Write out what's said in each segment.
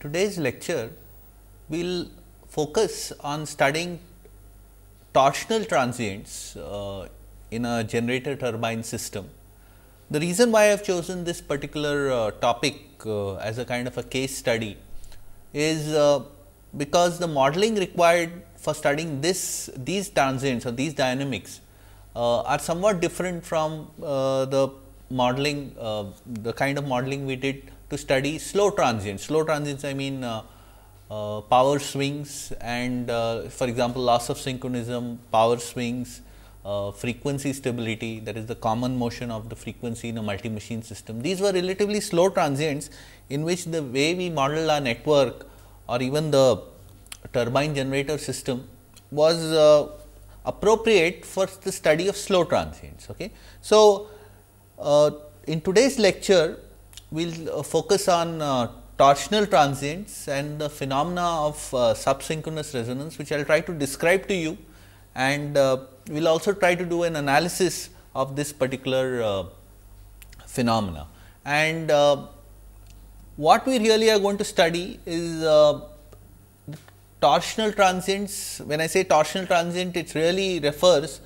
Today's lecture, we will focus on studying torsional transients uh, in a generator turbine system. The reason why I have chosen this particular uh, topic uh, as a kind of a case study is uh, because the modeling required for studying this these transients or these dynamics uh, are somewhat different from uh, the modeling the kind of modeling we did to study slow transients. Slow transients I mean uh, power swings and uh, for example, loss of synchronism, power swings, uh, frequency stability that is the common motion of the frequency in a multi machine system. These were relatively slow transients in which the way we model our network or even the turbine generator system was uh, appropriate for the study of slow transients. Okay. So, uh, in today's lecture we will uh, focus on torsional transients and the phenomena of uh, subsynchronous resonance which I will try to describe to you and uh, we will also try to do an analysis of this particular uh, phenomena. And uh, what we really are going to study is uh, torsional transients. When I say torsional transient, it really refers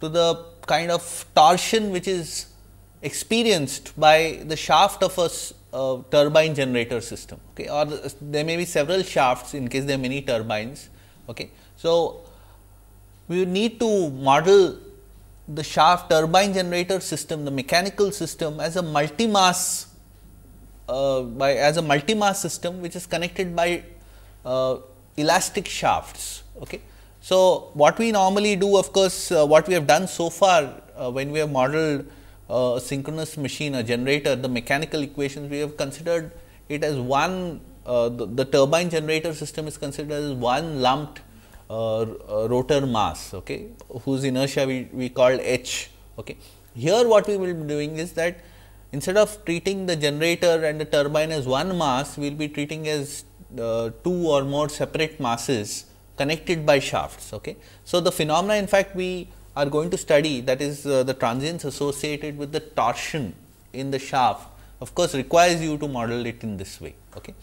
to the kind of torsion which is experienced by the shaft of a uh, turbine generator system okay? Or there may be several shafts in case there are many turbines okay? So we need to model the shaft turbine generator system the mechanical system as a multi mass uh, by as a multi mass system which is connected by uh, elastic shafts okay? So what we normally do of course uh, what we have done so far uh, when we have modeled a synchronous machine, a generator, the mechanical equations we have considered it as one uh, the, the, turbine generator system is considered as one lumped uh, uh, rotor mass okay, whose inertia we, we called h. Okay. Here what we will be doing is that instead of treating the generator and the turbine as one mass, we will be treating as uh, two or more separate masses connected by shafts. Okay. So, the phenomena in fact, we are going to study that is uh, the transients associated with the torsion in the shaft of course, requires you to model it in this way. Okay.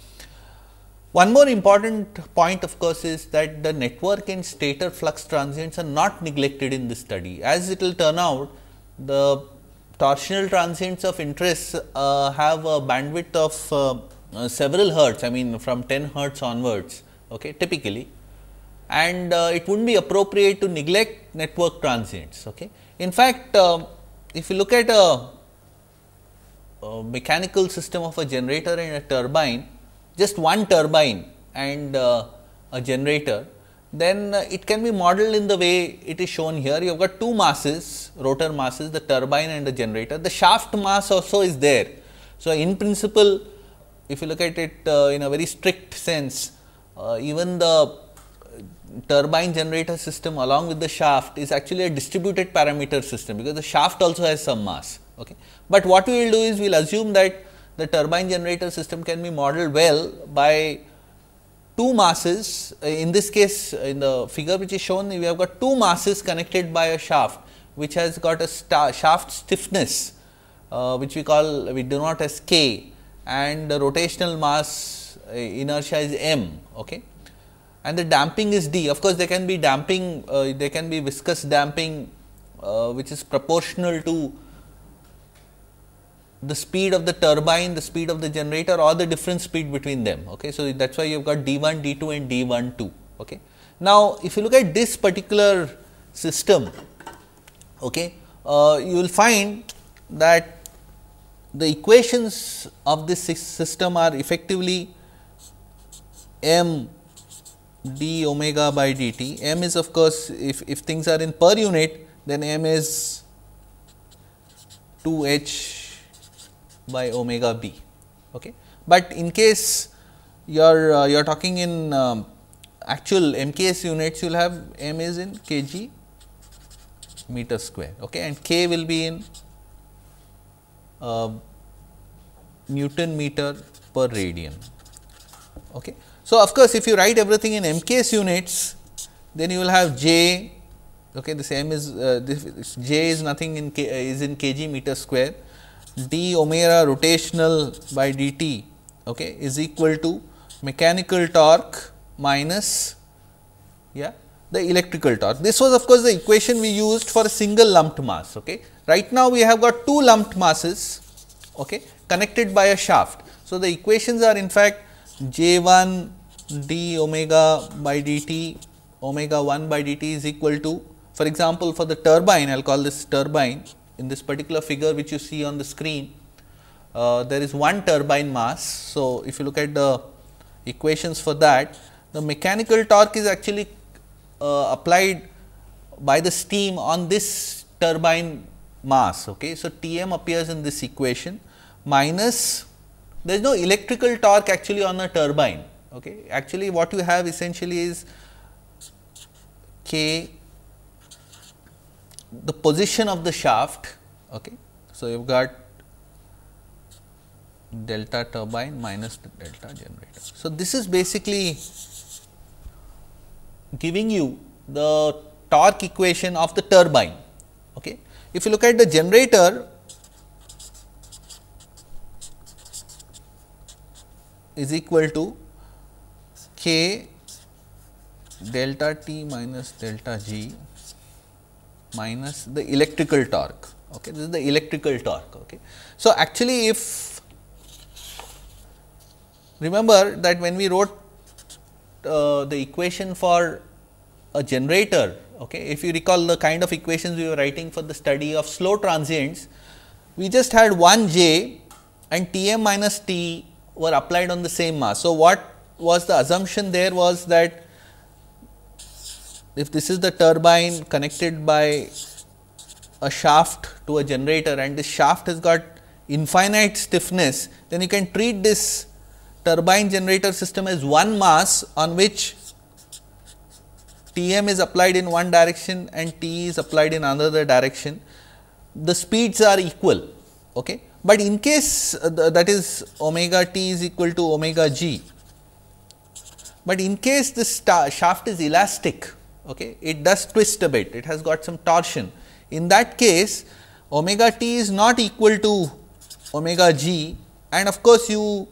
One more important point of course, is that the network and stator flux transients are not neglected in this study. As it will turn out, the torsional transients of interest uh, have a bandwidth of uh, uh, several hertz, I mean from 10 hertz onwards okay, typically and uh, it would not be appropriate to neglect network transients. Okay. In fact, uh, if you look at a, a, mechanical system of a generator and a turbine, just one turbine and uh, a generator, then uh, it can be modeled in the way it is shown here. You have got two masses, rotor masses, the turbine and the generator. The shaft mass also is there. So, in principle, if you look at it uh, in a very strict sense, uh, even the turbine generator system along with the shaft is actually a distributed parameter system, because the shaft also has some mass. Okay. But what we will do is we will assume that the turbine generator system can be modeled well by two masses. In this case, in the figure which is shown, we have got two masses connected by a shaft, which has got a shaft stiffness, uh, which we call we denote as k and the rotational mass uh, inertia is m. Okay and the damping is D. Of course, there can be damping, uh, there can be viscous damping uh, which is proportional to the speed of the turbine, the speed of the generator or the difference speed between them. Okay. So, that is why you have got D 1, D 2 and D 1 2. Okay. Now, if you look at this particular system, okay, uh, you will find that the equations of this system are effectively m d omega by dt. m is of course, if, if things are in per unit then m is 2 h by omega b. Okay. But in case you are uh, you are talking in um, actual MKS units you will have m is in kg meter square okay, and k will be in uh, Newton meter per radian. Okay. So, of course, if you write everything in MKS units, then you will have J, okay, the same is uh, this J is nothing in K, uh, is in kg meter square, d omega rotational by dt okay, is equal to mechanical torque minus yeah, the electrical torque. This was of course, the equation we used for a single lumped mass. Okay. Right now, we have got two lumped masses okay, connected by a shaft. So, the equations are in fact J 1 d omega by dt omega 1 by dt is equal to for example, for the turbine I will call this turbine in this particular figure which you see on the screen uh, there is one turbine mass. So, if you look at the equations for that the mechanical torque is actually uh, applied by the steam on this turbine mass. Okay. So, T m appears in this equation minus there is no electrical torque actually on a turbine. Okay. Actually, what you have essentially is k the position of the shaft. Okay. So, you have got delta turbine minus delta generator. So, this is basically giving you the torque equation of the turbine. Okay. If you look at the generator, is equal to k delta t minus delta g minus the electrical torque. Okay. This is the electrical torque. Okay. So, actually if remember that when we wrote uh, the equation for a generator, okay, if you recall the kind of equations we were writing for the study of slow transients, we just had 1 j and T m minus T were applied on the same mass. So, what was the assumption there was that if this is the turbine connected by a shaft to a generator and this shaft has got infinite stiffness, then you can treat this turbine generator system as one mass on which T m is applied in one direction and T is applied in another direction. The speeds are equal. Okay. But in case uh, that is omega t is equal to omega g, but in case this shaft is elastic, okay, it does twist a bit, it has got some torsion. In that case, omega t is not equal to omega g and of course, you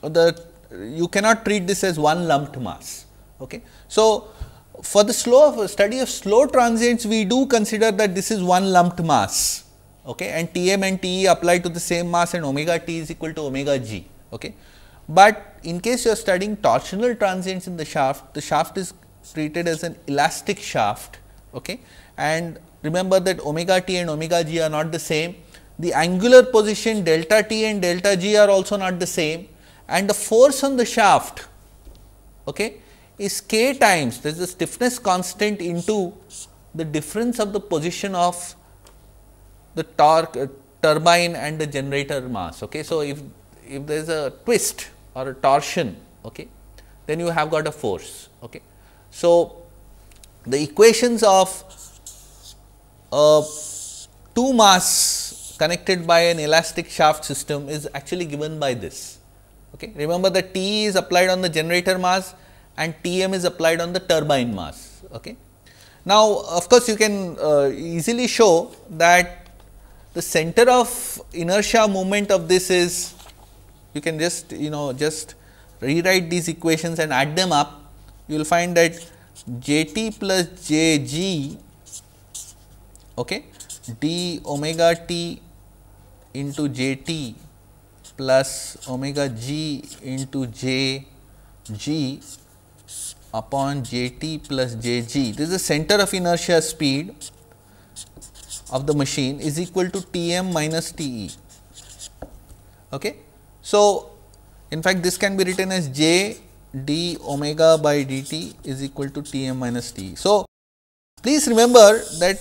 the you cannot treat this as one lumped mass. Okay. So, for the slow study of slow transients, we do consider that this is one lumped mass okay, and T m and T e apply to the same mass and omega t is equal to omega g. Okay. But in case you are studying torsional transients in the shaft, the shaft is treated as an elastic shaft okay. and remember that omega t and omega g are not the same. The angular position delta t and delta g are also not the same and the force on the shaft okay, is k times there is a stiffness constant into the difference of the position of the torque uh, turbine and the generator mass. Okay. So, if, if there is a twist or a torsion, okay, then you have got a force. Okay. So, the equations of a two mass connected by an elastic shaft system is actually given by this. Okay. Remember the T is applied on the generator mass and T m is applied on the turbine mass. Okay. Now, of course, you can uh, easily show that the center of inertia moment of this is you can just you know just rewrite these equations and add them up you will find that j t plus j g okay, d omega t into j t plus omega g into j g upon j t plus j g. This is the center of inertia speed of the machine is equal to T m minus T e. Okay. So, in fact, this can be written as J d omega by d t is equal to T m minus T e. So, please remember that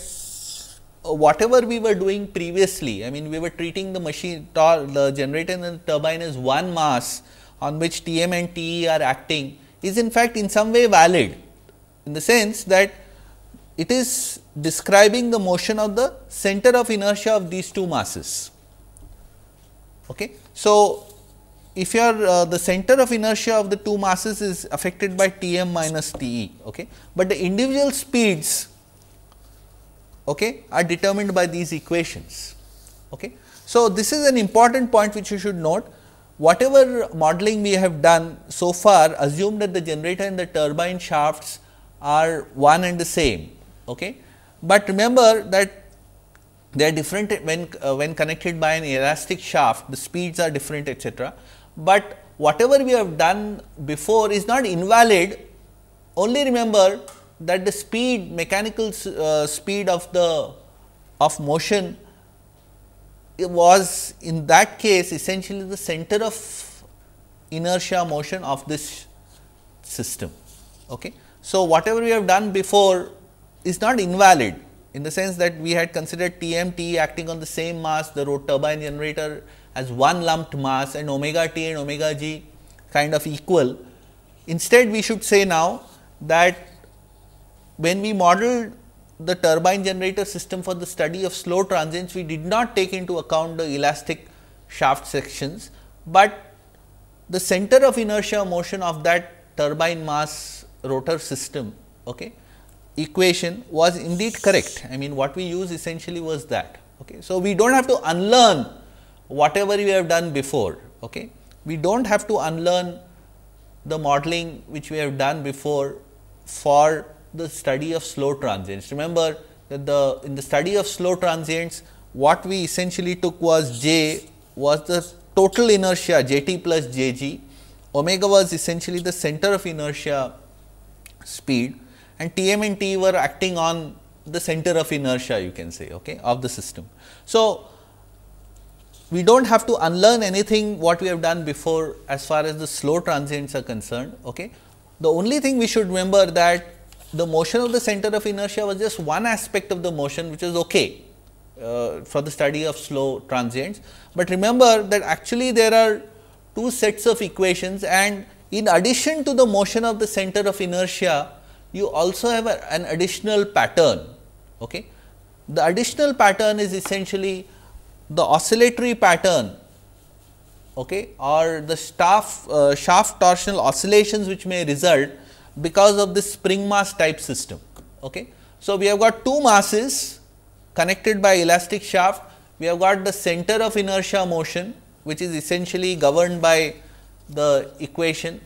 uh, whatever we were doing previously, I mean we were treating the machine the generator and the turbine as one mass on which T m and T e are acting is in fact in some way valid in the sense that it is describing the motion of the center of inertia of these two masses. Okay. So, if your uh, the center of inertia of the two masses is affected by T m minus T e, okay, but the individual speeds okay, are determined by these equations. Okay. So, this is an important point which you should note whatever modeling we have done so far assume that the generator and the turbine shafts are one and the same. Okay. But remember that they are different when, uh, when connected by an elastic shaft, the speeds are different etc. But whatever we have done before is not invalid, only remember that the speed mechanical uh, speed of the of motion was in that case essentially the center of inertia motion of this system. Okay. So, whatever we have done before is not invalid in the sense that we had considered T m T acting on the same mass, the rotor turbine generator as one lumped mass and omega t and omega g kind of equal. Instead, we should say now that when we modeled the turbine generator system for the study of slow transients, we did not take into account the elastic shaft sections, but the center of inertia motion of that turbine mass rotor system okay, equation was indeed correct. I mean what we used essentially was that. Okay. So, we do not have to unlearn whatever we have done before. Okay. We do not have to unlearn the modeling which we have done before for the study of slow transients. Remember that the in the study of slow transients what we essentially took was j was the total inertia j t plus j g, omega was essentially the center of inertia speed and T m and T were acting on the center of inertia you can say okay, of the system. So, we do not have to unlearn anything what we have done before as far as the slow transients are concerned. Okay. The only thing we should remember that the motion of the center of inertia was just one aspect of the motion which is okay uh, for the study of slow transients. But remember that actually there are two sets of equations and in addition to the motion of the center of inertia, you also have a, an additional pattern. Okay. The additional pattern is essentially the oscillatory pattern okay, or the staff, uh, shaft torsional oscillations which may result because of this spring mass type system. Okay. So, we have got two masses connected by elastic shaft, we have got the center of inertia motion which is essentially governed by the equation.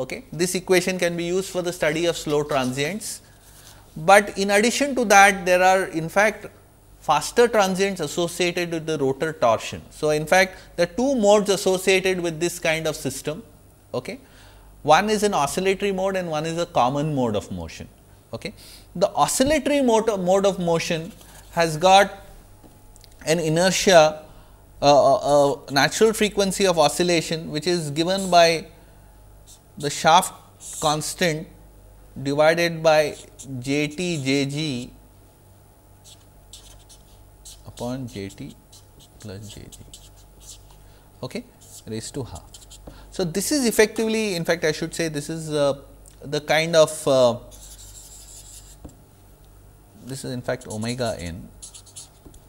Okay. This equation can be used for the study of slow transients, but in addition to that there are in fact faster transients associated with the rotor torsion. So, in fact, are two modes associated with this kind of system. Okay. One is an oscillatory mode and one is a common mode of motion. Okay. The oscillatory mode of, mode of motion has got an inertia, uh, uh, uh, natural frequency of oscillation which is given by the shaft constant divided by j t j g upon j t plus j g okay, raised to half. So, this is effectively in fact, I should say this is uh, the kind of uh, this is in fact omega n.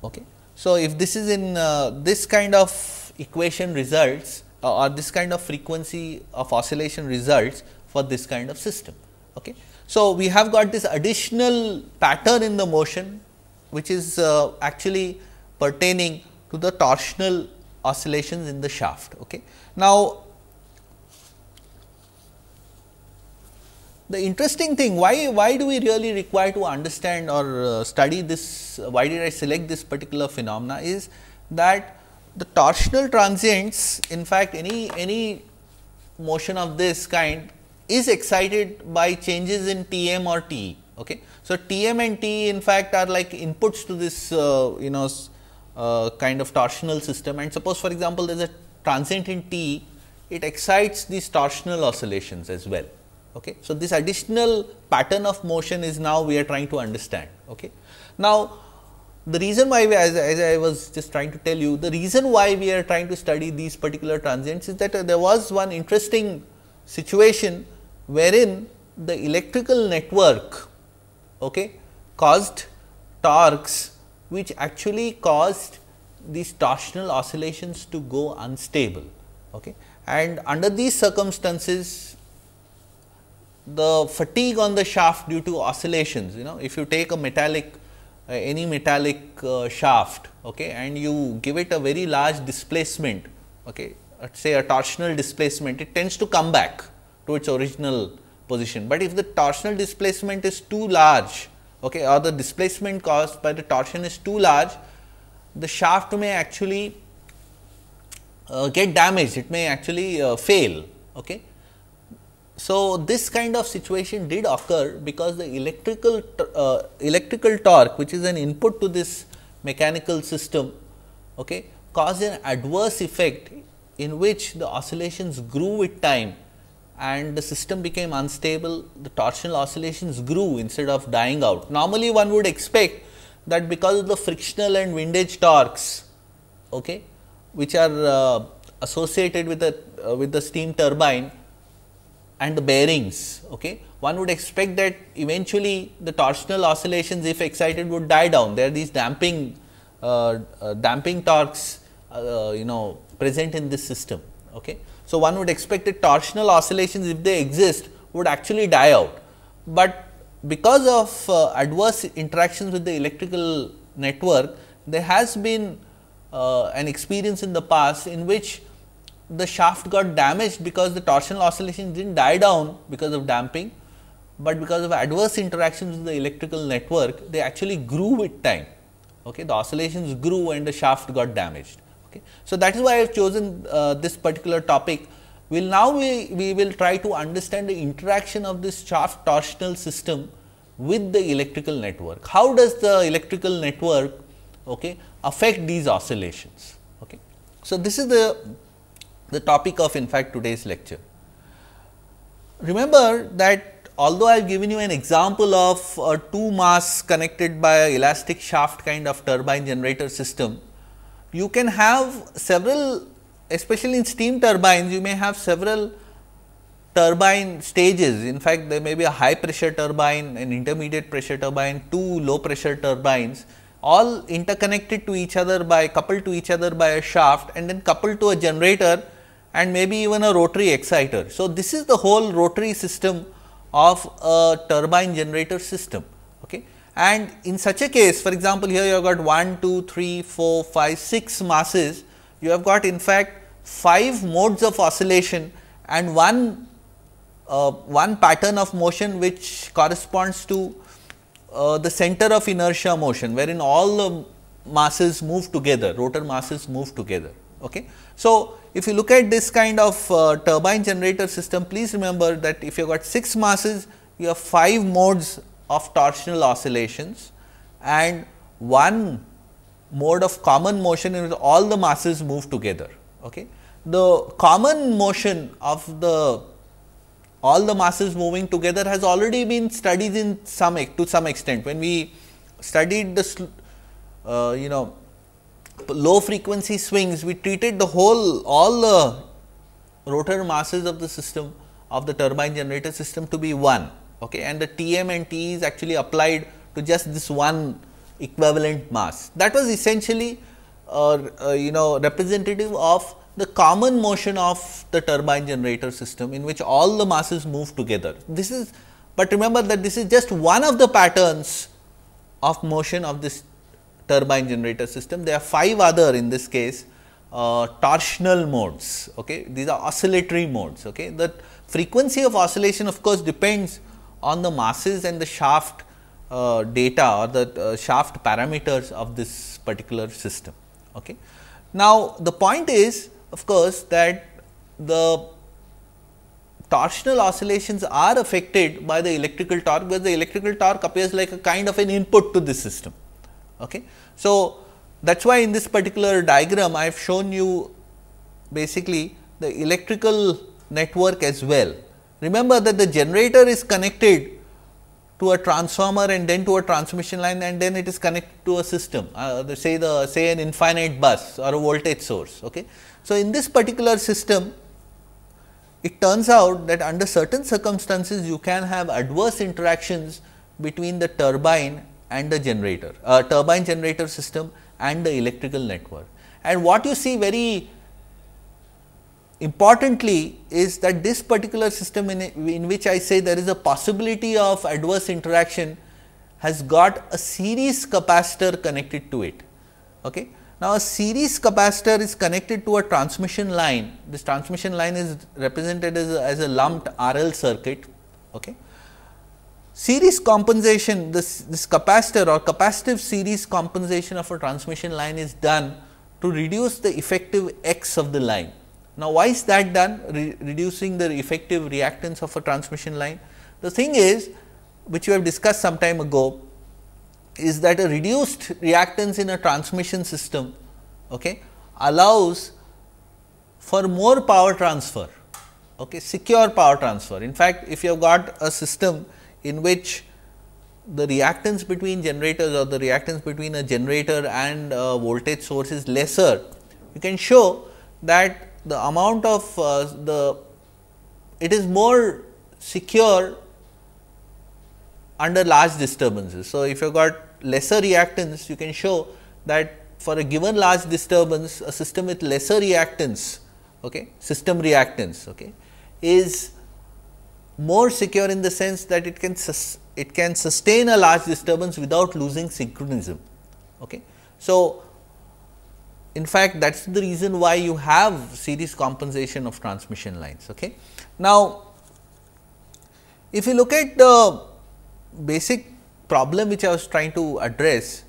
Okay. So, if this is in uh, this kind of equation results or this kind of frequency of oscillation results for this kind of system. Okay. So, we have got this additional pattern in the motion which is uh, actually pertaining to the torsional oscillations in the shaft. Okay. Now, the interesting thing why why do we really require to understand or uh, study this why did I select this particular phenomena is that the torsional transients in fact any any motion of this kind is excited by changes in Tm or Te. Okay. So, Tm and T in fact are like inputs to this uh, you know uh, kind of torsional system and suppose for example, there is a transient in T it excites these torsional oscillations as well. Okay. So, this additional pattern of motion is now we are trying to understand. Okay. Now, the reason why we, as, as, I was just trying to tell you, the reason why we are trying to study these particular transients is that uh, there was one interesting situation wherein the electrical network okay, caused torques which actually caused these torsional oscillations to go unstable. Okay. And under these circumstances the fatigue on the shaft due to oscillations you know if you take a metallic any metallic uh, shaft okay and you give it a very large displacement okay uh, say a torsional displacement, it tends to come back to its original position. But if the torsional displacement is too large okay, or the displacement caused by the torsion is too large, the shaft may actually uh, get damaged, it may actually uh, fail. Okay. So, this kind of situation did occur because the electrical uh, electrical torque which is an input to this mechanical system okay, caused an adverse effect in which the oscillations grew with time and the system became unstable, the torsional oscillations grew instead of dying out. Normally, one would expect that because of the frictional and windage torques, okay, which are uh, associated with the uh, with the steam turbine and the bearings, okay, one would expect that eventually the torsional oscillations, if excited, would die down. There are these damping uh, uh damping torques, uh, you know, present in this system. Okay. So, one would expect that torsional oscillations if they exist would actually die out, but because of uh, adverse interactions with the electrical network there has been uh, an experience in the past in which the shaft got damaged because the torsional oscillations did not die down because of damping, but because of adverse interactions with the electrical network they actually grew with time. Okay. The oscillations grew and the shaft got damaged. Okay. So, that is why I have chosen uh, this particular topic. We'll now we, we will try to understand the interaction of this shaft torsional system with the electrical network. How does the electrical network okay, affect these oscillations? Okay. So, this is the, the topic of in fact today's lecture. Remember that although I have given you an example of a two mass connected by a elastic shaft kind of turbine generator system, you can have several especially in steam turbines you may have several turbine stages. In fact, there may be a high pressure turbine, an intermediate pressure turbine, two low pressure turbines all interconnected to each other by coupled to each other by a shaft and then coupled to a generator and maybe even a rotary exciter. So, this is the whole rotary system of a turbine generator system. Okay. And in such a case, for example, here you have got 1, 2, 3, 4, 5, 6 masses, you have got in fact 5 modes of oscillation and one, uh, one pattern of motion which corresponds to uh, the center of inertia motion, wherein all the masses move together, rotor masses move together. Okay. So, if you look at this kind of uh, turbine generator system, please remember that if you have got 6 masses, you have 5 modes of torsional oscillations and one mode of common motion in which all the masses move together. Okay. The common motion of the all the masses moving together has already been studied in some to some extent. When we studied the uh, you know low frequency swings, we treated the whole all the rotor masses of the system of the turbine generator system to be 1 okay, and the Tm and T is actually applied to just this one equivalent mass. That was essentially uh, uh, you know representative of the common motion of the turbine generator system in which all the masses move together. This is, but remember that this is just one of the patterns of motion of this turbine generator system. There are five other in this case uh, torsional modes. Okay. These are oscillatory modes. Okay. The frequency of oscillation of course, depends on the masses and the shaft uh, data or the uh, shaft parameters of this particular system. Okay. Now, the point is of course, that the torsional oscillations are affected by the electrical torque, because the electrical torque appears like a kind of an input to this system. Okay. So, that is why in this particular diagram I have shown you basically the electrical network as well. Remember that the generator is connected to a transformer and then to a transmission line and then it is connected to a system uh, say the say an infinite bus or a voltage source. Okay. So, in this particular system it turns out that under certain circumstances you can have adverse interactions between the turbine and the generator, uh, turbine generator system and the electrical network. And what you see very importantly is that this particular system in, in which I say there is a possibility of adverse interaction has got a series capacitor connected to it. Okay. Now, a series capacitor is connected to a transmission line. This transmission line is represented as a, as a lumped RL circuit. Okay. Series compensation, this, this capacitor or capacitive series compensation of a transmission line is done to reduce the effective X of the line. Now, why is that done? Re reducing the effective reactance of a transmission line. The thing is, which we have discussed some time ago, is that a reduced reactance in a transmission system okay, allows for more power transfer, okay, secure power transfer. In fact, if you have got a system in which the reactance between generators or the reactance between a generator and a voltage source is lesser, you can show that the amount of uh, the it is more secure under large disturbances. So, if you got lesser reactance, you can show that for a given large disturbance, a system with lesser reactance, okay, system reactance, okay, is more secure in the sense that it can it can sustain a large disturbance without losing synchronism. Okay. So, in fact, that is the reason why you have series compensation of transmission lines. Okay. Now, if you look at the basic problem which I was trying to address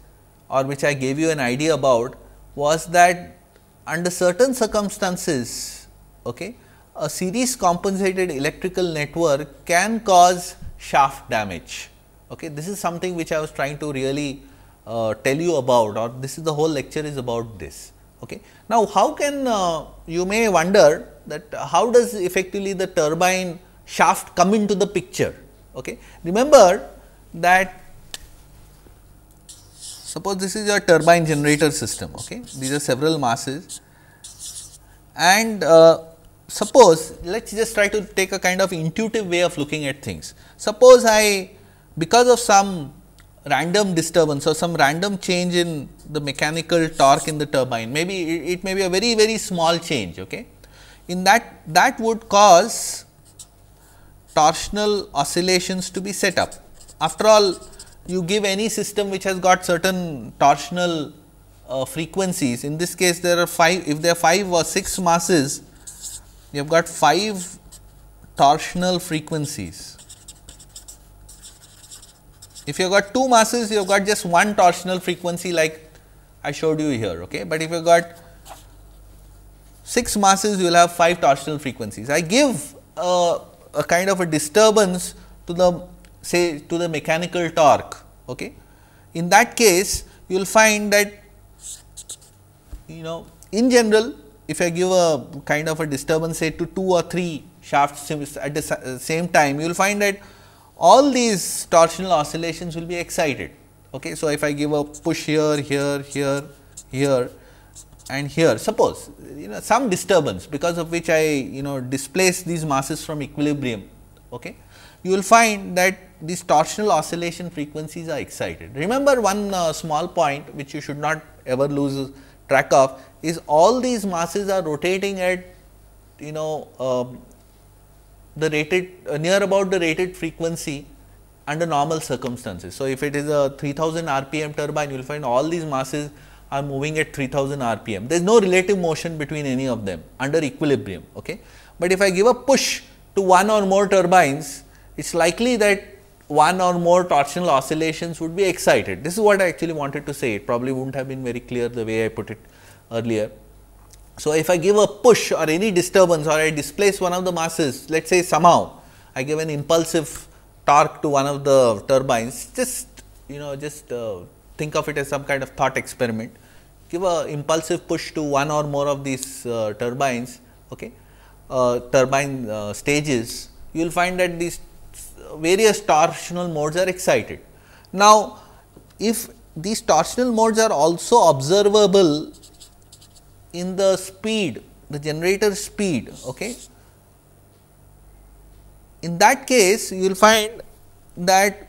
or which I gave you an idea about was that under certain circumstances, okay, a series compensated electrical network can cause shaft damage. Okay. This is something which I was trying to really uh, tell you about or this is the whole lecture is about this. Okay. Now, how can uh, you may wonder that how does effectively the turbine shaft come into the picture. Okay. Remember that suppose this is your turbine generator system. Okay. These are several masses and uh, suppose let us just try to take a kind of intuitive way of looking at things. Suppose I because of some random disturbance or some random change in the mechanical torque in the turbine, maybe it, it may be a very very small change. Okay. In that that would cause torsional oscillations to be set up. After all you give any system which has got certain torsional uh, frequencies in this case there are 5 if there are 5 or 6 masses you have got 5 torsional frequencies if you have got two masses, you have got just one torsional frequency like I showed you here, okay. But if you have got six masses, you will have five torsional frequencies. I give a, a kind of a disturbance to the say to the mechanical torque, okay. In that case, you will find that you know in general, if I give a kind of a disturbance say to two or three shafts at the same time, you will find that all these torsional oscillations will be excited. Okay. So, if I give a push here, here, here, here and here suppose you know some disturbance because of which I you know displace these masses from equilibrium. Okay. You will find that these torsional oscillation frequencies are excited. Remember one uh, small point which you should not ever lose track of is all these masses are rotating at you know um, the rated uh, near about the rated frequency under normal circumstances. So, if it is a 3000 rpm turbine you will find all these masses are moving at 3000 rpm. There is no relative motion between any of them under equilibrium. Okay. But if I give a push to one or more turbines, it is likely that one or more torsional oscillations would be excited. This is what I actually wanted to say. It probably would not have been very clear the way I put it earlier. So, if I give a push or any disturbance or I displace one of the masses, let us say somehow I give an impulsive torque to one of the turbines, just you know just uh, think of it as some kind of thought experiment. Give a impulsive push to one or more of these uh, turbines, okay, uh, turbine uh, stages, you will find that these various torsional modes are excited. Now, if these torsional modes are also observable in the speed, the generator speed. Okay. In that case, you will find that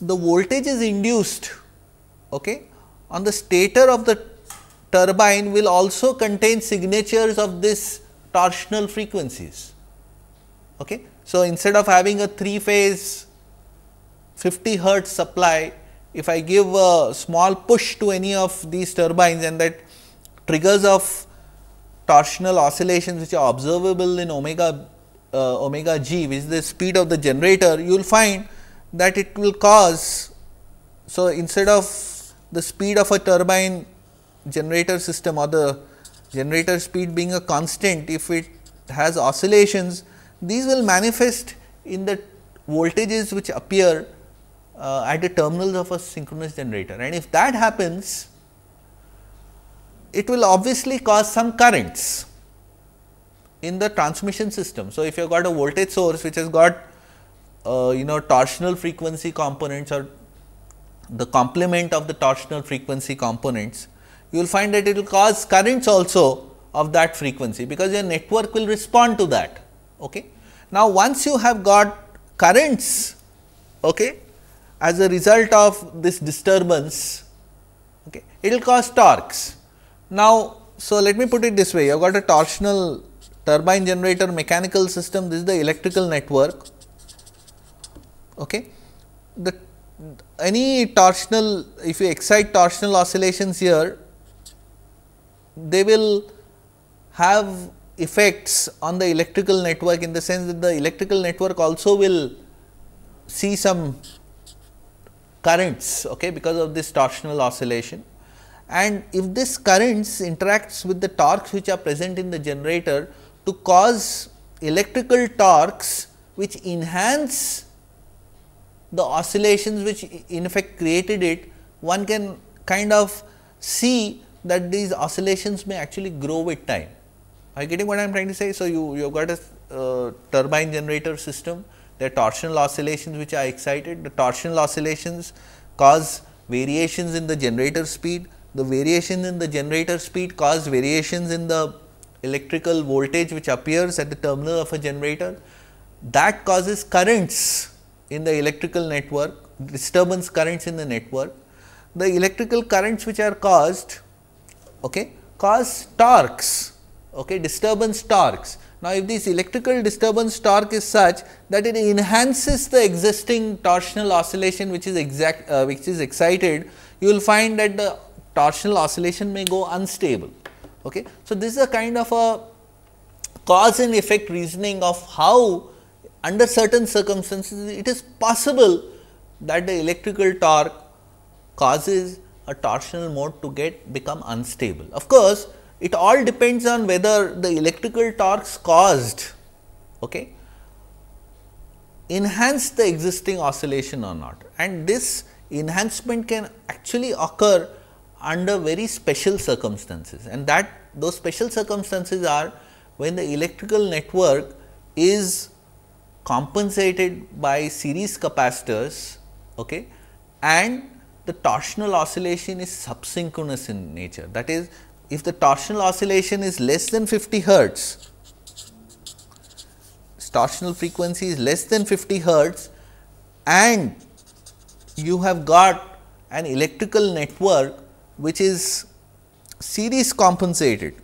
the voltage is induced okay, on the stator of the turbine will also contain signatures of this torsional frequencies. Okay. So, instead of having a 3 phase 50 hertz supply, if I give a small push to any of these turbines and that triggers of torsional oscillations which are observable in omega uh, omega g which is the speed of the generator you will find that it will cause. So, instead of the speed of a turbine generator system or the generator speed being a constant if it has oscillations these will manifest in the voltages which appear uh, at the terminals of a synchronous generator and if that happens it will obviously cause some currents in the transmission system. So, if you have got a voltage source which has got uh, you know torsional frequency components or the complement of the torsional frequency components, you will find that it will cause currents also of that frequency, because your network will respond to that. Okay. Now, once you have got currents okay, as a result of this disturbance, okay, it will cause torques. Now, so let me put it this way, you have got a torsional turbine generator mechanical system, this is the electrical network. Okay. The any torsional, if you excite torsional oscillations here, they will have effects on the electrical network in the sense that the electrical network also will see some currents okay, because of this torsional oscillation. And if this currents interacts with the torques which are present in the generator to cause electrical torques which enhance the oscillations which in effect created it, one can kind of see that these oscillations may actually grow with time. Are you getting what I am trying to say? So, you, you have got a uh, turbine generator system, there are torsional oscillations which are excited, the torsional oscillations cause variations in the generator speed, the variation in the generator speed cause variations in the electrical voltage which appears at the terminal of a generator, that causes currents in the electrical network, disturbance currents in the network. The electrical currents which are caused okay, cause torques okay, disturbance torques. Now, if this electrical disturbance torque is such that it enhances the existing torsional oscillation which is exact uh, which is excited, you will find that the torsional oscillation may go unstable. Okay. So, this is a kind of a cause and effect reasoning of how under certain circumstances it is possible that the electrical torque causes a torsional mode to get become unstable. Of course, it all depends on whether the electrical torques caused okay, enhance the existing oscillation or not and this enhancement can actually occur under very special circumstances and that those special circumstances are when the electrical network is compensated by series capacitors okay, and the torsional oscillation is subsynchronous in nature. That is, if the torsional oscillation is less than 50 hertz, torsional frequency is less than 50 hertz and you have got an electrical network which is series compensated.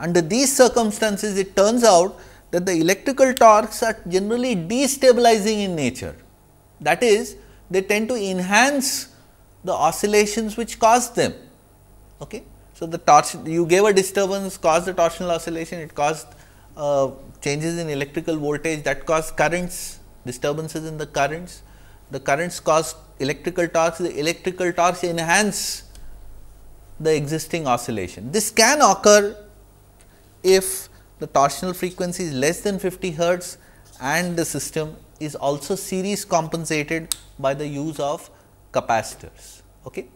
Under these circumstances, it turns out that the electrical torques are generally destabilizing in nature. That is, they tend to enhance the oscillations which cause them. Okay. So, the torsion you gave a disturbance caused the torsional oscillation, it caused uh, changes in electrical voltage that caused currents, disturbances in the currents. The currents cause electrical torques, the electrical torques enhance the existing oscillation. This can occur if the torsional frequency is less than 50 hertz and the system is also series compensated by the use of capacitors. Okay.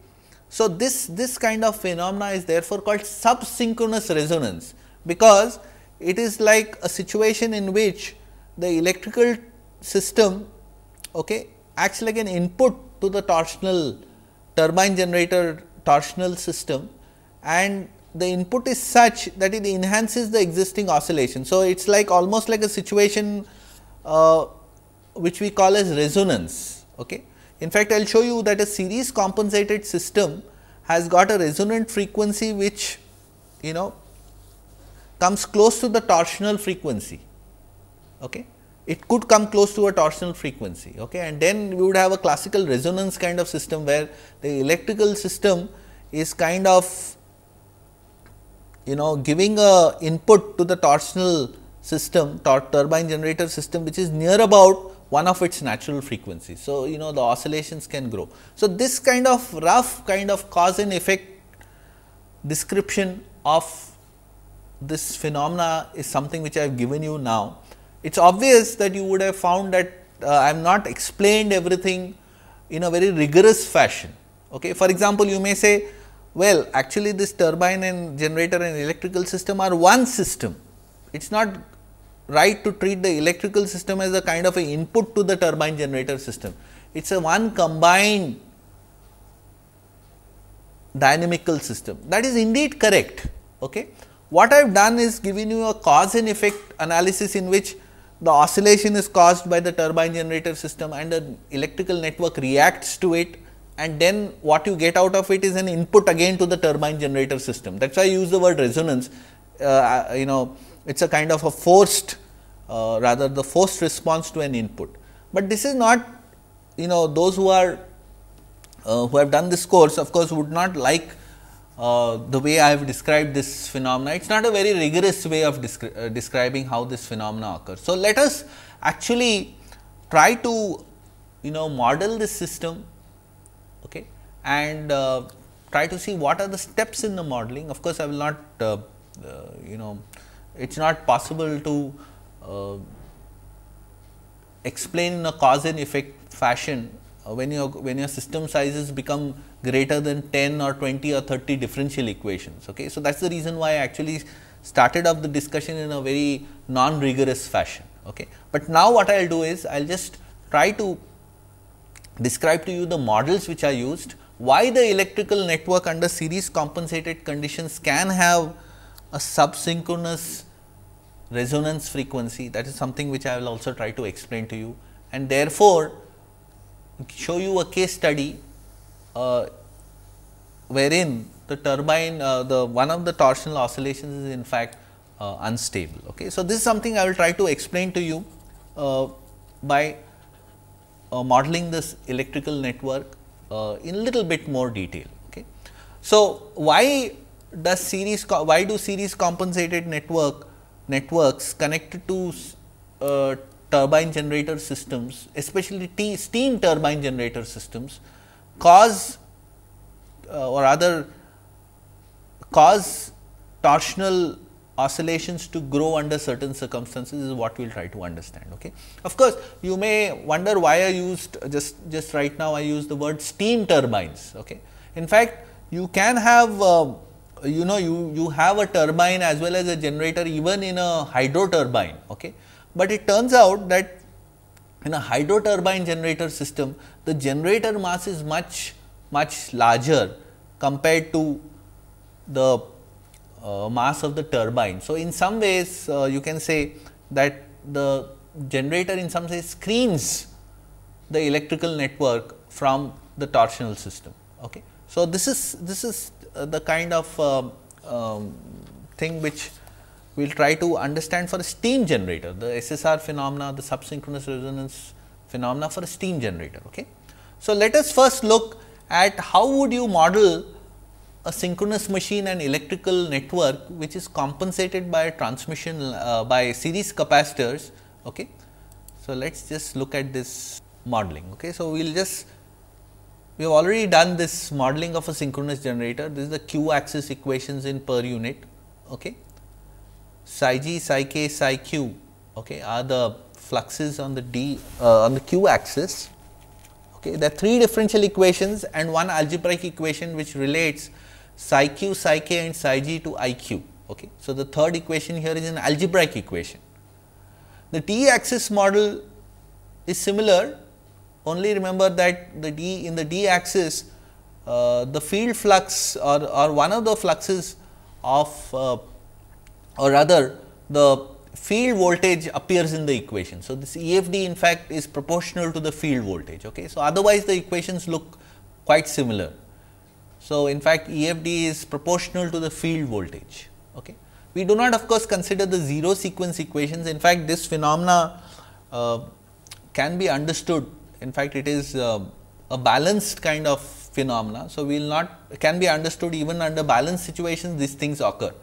So, this, this kind of phenomena is therefore called subsynchronous resonance, because it is like a situation in which the electrical system okay, acts like an input to the torsional turbine generator torsional system and the input is such that it enhances the existing oscillation. So, it is like almost like a situation uh, which we call as resonance. Okay. In fact, I will show you that a series compensated system has got a resonant frequency which you know comes close to the torsional frequency. Okay. It could come close to a torsional frequency okay and then we would have a classical resonance kind of system where the electrical system is kind of you know giving a input to the torsional system tor turbine generator system which is near about one of its natural frequencies. So, you know the oscillations can grow. So, this kind of rough kind of cause and effect description of this phenomena is something which I have given you now. It is obvious that you would have found that uh, I have not explained everything in a very rigorous fashion. Okay. For example, you may say well actually this turbine and generator and electrical system are one system. It is not right to treat the electrical system as a kind of a input to the turbine generator system. It is a one combined dynamical system that is indeed correct. Okay. What I have done is given you a cause and effect analysis in which the oscillation is caused by the turbine generator system and the electrical network reacts to it and then what you get out of it is an input again to the turbine generator system. That is why I use the word resonance, uh, you know it is a kind of a forced uh, rather the forced response to an input. But this is not you know those who are uh, who have done this course of course would not like uh, the way I have described this phenomena. It is not a very rigorous way of descri uh, describing how this phenomena occurs. So, let us actually try to you know model this system okay, and uh, try to see what are the steps in the modeling. Of course, I will not uh, you know it is not possible to uh, explain in a cause and effect fashion uh, when your when your system sizes become greater than 10 or 20 or 30 differential equations. Okay. So, that is the reason why I actually started up the discussion in a very non rigorous fashion. Okay. But now what I will do is I will just try to describe to you the models which are used, why the electrical network under series compensated conditions can have a subsynchronous resonance frequency that is something which I will also try to explain to you and therefore, show you a case study uh, wherein the turbine uh, the one of the torsional oscillations is in fact uh, unstable. Okay. So, this is something I will try to explain to you uh, by uh, modeling this electrical network uh, in little bit more detail. Okay. So, why does series why do series compensated network networks connected to turbine generator systems especially steam turbine generator systems cause uh, or rather cause torsional oscillations to grow under certain circumstances is what we will try to understand. Okay. Of course, you may wonder why I used just just right now I use the word steam turbines. Okay. In fact, you can have uh, you know you, you have a turbine as well as a generator even in a hydro turbine. Okay. But it turns out that in a hydro turbine generator system, the generator mass is much much larger compared to the uh, mass of the turbine. So, in some ways uh, you can say that the generator in some ways screens the electrical network from the torsional system. Okay. So, this is this is uh, the kind of uh, um, thing which we will try to understand for a steam generator, the SSR phenomena, the subsynchronous resonance phenomena for a steam generator. Okay. So, let us first look at how would you model a synchronous machine and electrical network which is compensated by transmission uh, by series capacitors. Okay. So, let us just look at this modeling. Okay. So, we will just we have already done this modeling of a synchronous generator. This is the q axis equations in per unit. Okay. Psi g, psi k, psi q okay, are the fluxes on the d uh, on the q axis. Okay. There are three differential equations and one algebraic equation which relates psi q, psi k and psi g to i q. Okay. So, the third equation here is an algebraic equation. The d axis model is similar only remember that the d in the d axis uh, the field flux or, or one of the fluxes of uh, or rather the field voltage appears in the equation. So, this EFD in fact is proportional to the field voltage. Okay. So, otherwise the equations look quite similar. So, in fact, EFD is proportional to the field voltage. Okay. We do not of course consider the zero sequence equations. In fact, this phenomena uh, can be understood. In fact, it is uh, a balanced kind of phenomena. So, we will not can be understood even under balanced situations these things occur.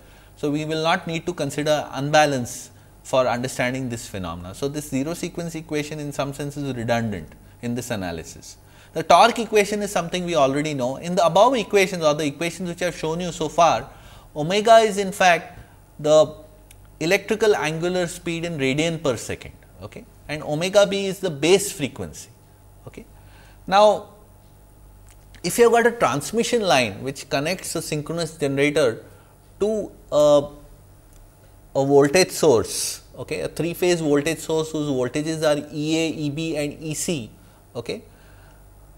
So, we will not need to consider unbalance for understanding this phenomena. So, this zero sequence equation in some sense is redundant in this analysis. The torque equation is something we already know. In the above equations or the equations which I have shown you so far, omega is in fact the electrical angular speed in radian per second okay, and omega b is the base frequency. Okay. Now, if you have got a transmission line which connects a synchronous generator to a, a voltage source, okay, a three phase voltage source whose voltages are EA, EB and E C. Okay.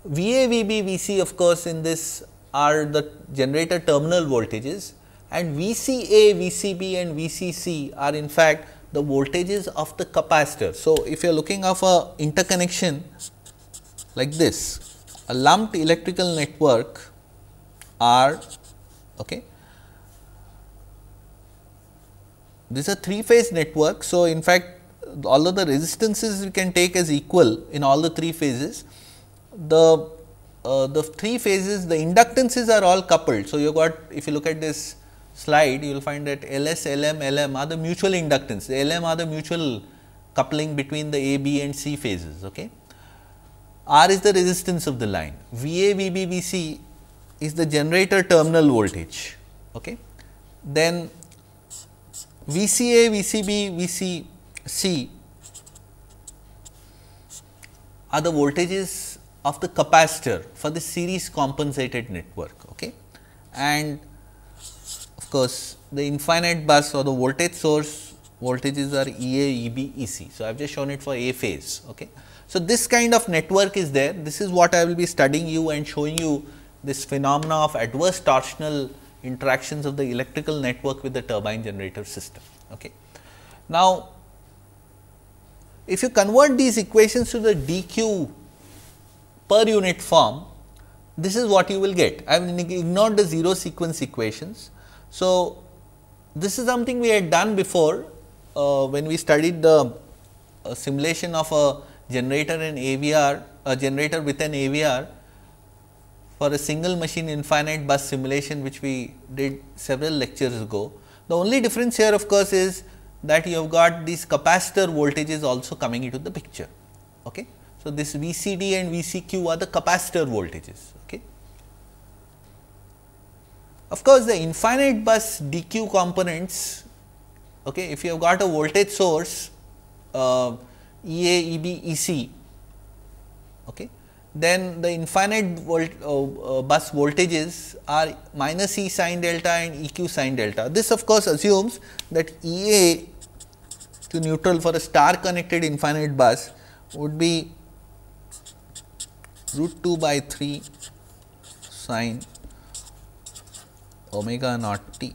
VA, VB, VC of course, in this are the generator terminal voltages and V C A, V C B and V C C are in fact the voltages of the capacitor. So, if you are looking of a interconnection like this, a lumped electrical network are okay. This is a three phase network. So, in fact, although the resistances we can take as equal in all the three phases, the uh, the three phases the inductances are all coupled. So, you got if you look at this slide you will find that LS, LM, LM are the mutual inductance, LM are the mutual coupling between the A, B and C phases. Okay. R is the resistance of the line, VA, VB, VC is the generator terminal voltage. Okay. Then VCA, VCB, VCC are the voltages of the capacitor for the series compensated network. Okay. And of course, the infinite bus or the voltage source voltages are EA, EB, EC. So, I have just shown it for A phase. Okay. So, this kind of network is there. This is what I will be studying you and showing you this phenomena of adverse torsional interactions of the electrical network with the turbine generator system. Okay. Now, if you convert these equations to the dq per unit form, this is what you will get. I have ignored the zero sequence equations. So, this is something we had done before uh, when we studied the uh, simulation of a generator in AVR, a generator with an AVR for a single machine infinite bus simulation which we did several lectures ago. The only difference here of course, is that you have got these capacitor voltages also coming into the picture. Okay. So, this VCD and VCQ are the capacitor voltages. Okay. Of course, the infinite bus DQ components, okay, if you have got a voltage source uh, EA, EB, EC, okay, then the infinite volt, uh, uh, bus voltages are minus E sin delta and EQ sin delta. This of course, assumes that EA to neutral for a star connected infinite bus would be root 2 by 3 sin omega naught t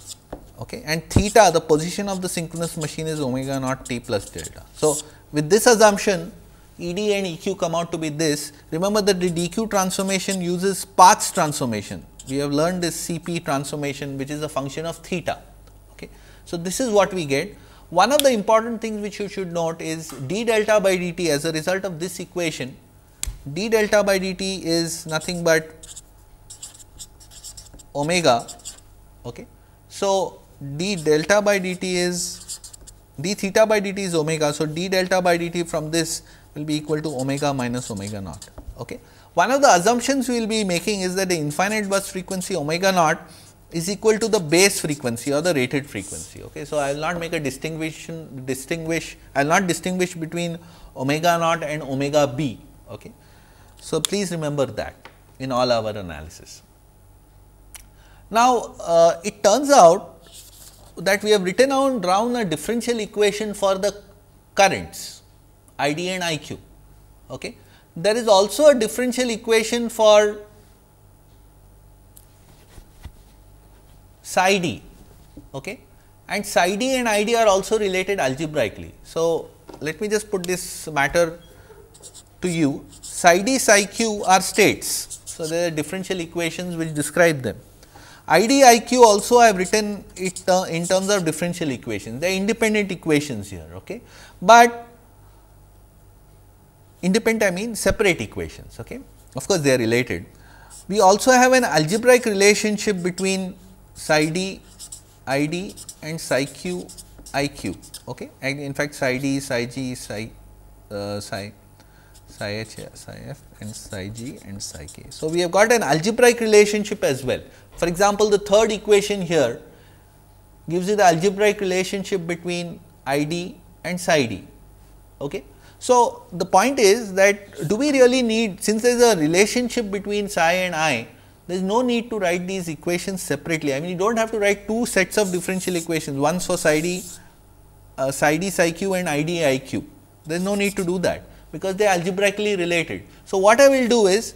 okay and theta the position of the synchronous machine is omega naught t plus delta. So, with this assumption ED and EQ come out to be this. Remember that the DQ transformation uses Park's transformation. We have learned this CP transformation which is a function of theta. Okay. So, this is what we get. One of the important things which you should note is d delta by dt as a result of this equation d delta by dt is nothing but omega. Okay. So, d delta by dt is d theta by dt is omega. So, d delta by dt from this will be equal to omega minus omega naught. Okay. One of the assumptions we will be making is that the infinite bus frequency omega naught is equal to the base frequency or the rated frequency. Okay. So, I will not make a distinction distinguish I will not distinguish between omega naught and omega b. Okay. So, please remember that in all our analysis. Now, uh, it turns out that we have written down, down a differential equation for the currents ID and IQ. Okay. There is also a differential equation for psi d okay. and psi d and ID are also related algebraically. So, let me just put this matter to you psi d psi q are states. So, there are differential equations which describe them. ID IQ also I have written it uh, in terms of differential equations, they are independent equations here. Okay. But independent I mean separate equations. Okay. Of course, they are related. We also have an algebraic relationship between psi d i d and psi q i q. Okay. And in fact, psi d, psi g, psi, uh, psi, psi h, psi f and psi g and psi k. So, we have got an algebraic relationship as well. For example, the third equation here gives you the algebraic relationship between i d and psi d. Okay. So, the point is that do we really need since there is a relationship between psi and i there is no need to write these equations separately. I mean you do not have to write two sets of differential equations once for psi d, uh, psi d psi q and i d i q. There is no need to do that because they are algebraically related. So, what I will do is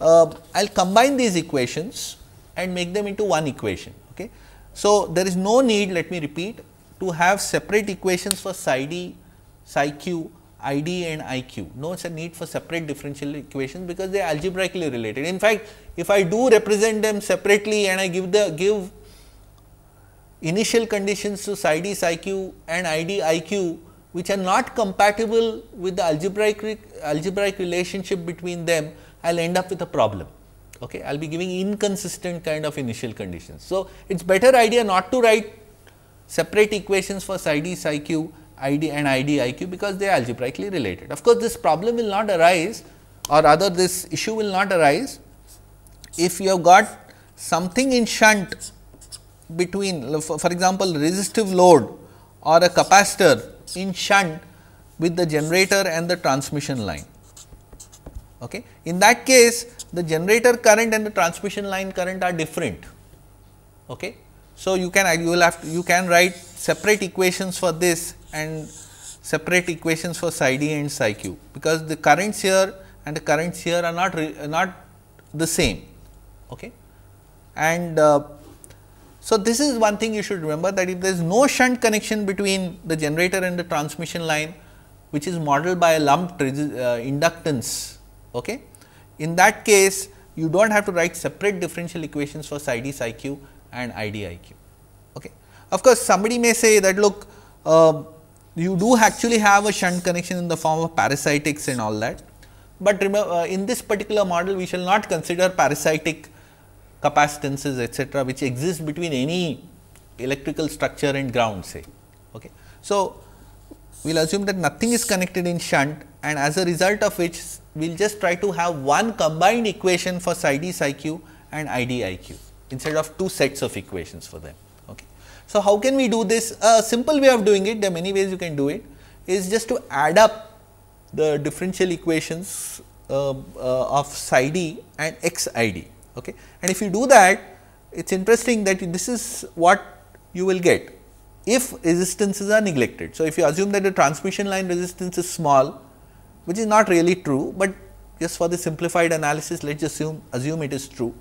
uh, I will combine these equations and make them into one equation. Okay. So, there is no need let me repeat to have separate equations for psi d, psi q I d and I q. No a need for separate differential equations because they are algebraically related. In fact, if I do represent them separately and I give the give initial conditions to psi d psi q and I d I q which are not compatible with the algebraic algebraic relationship between them, I will end up with a problem. Okay. I will be giving inconsistent kind of initial conditions. So, it is better idea not to write separate equations for psi d psi q ID and ID IQ because they are algebraically related. Of course, this problem will not arise or rather this issue will not arise if you have got something in shunt between for, for example, resistive load or a capacitor in shunt with the generator and the transmission line. Okay. In that case, the generator current and the transmission line current are different. Okay. So, you can you will have to, you can write separate equations for this and separate equations for psi d and psi q, because the currents here and the currents here are not not the same. Okay. And uh, so, this is one thing you should remember that if there is no shunt connection between the generator and the transmission line, which is modeled by a lumped uh, inductance. Okay. In that case, you do not have to write separate differential equations for psi d psi q and I d I q. Okay. Of course, somebody may say that look uh, you do actually have a shunt connection in the form of parasitics and all that. But remember uh, in this particular model we shall not consider parasitic capacitances etcetera, which exist between any electrical structure and ground say. Okay. So, we will assume that nothing is connected in shunt and as a result of which we will just try to have one combined equation for psi d psi q and i d i q instead of two sets of equations for them. So, how can we do this? A simple way of doing it, there are many ways you can do it, is just to add up the differential equations uh, uh, of psi d and x i d. Okay. And if you do that, it is interesting that this is what you will get if resistances are neglected. So, if you assume that the transmission line resistance is small, which is not really true, but just for the simplified analysis, let us assume, assume it is true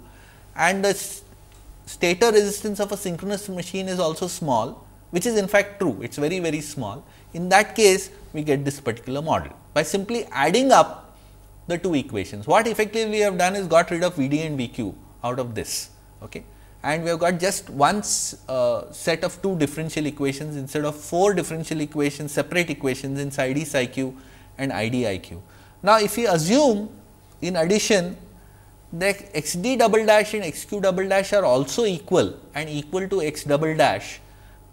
and the stator resistance of a synchronous machine is also small, which is in fact true, it is very very small. In that case, we get this particular model by simply adding up the two equations. What effectively we have done is got rid of V d and V q out of this. Okay. And we have got just one uh, set of two differential equations instead of four differential equations, separate equations in psi d psi q and i d i q. Now, if we assume in addition the x d double dash and x q double dash are also equal and equal to x double dash,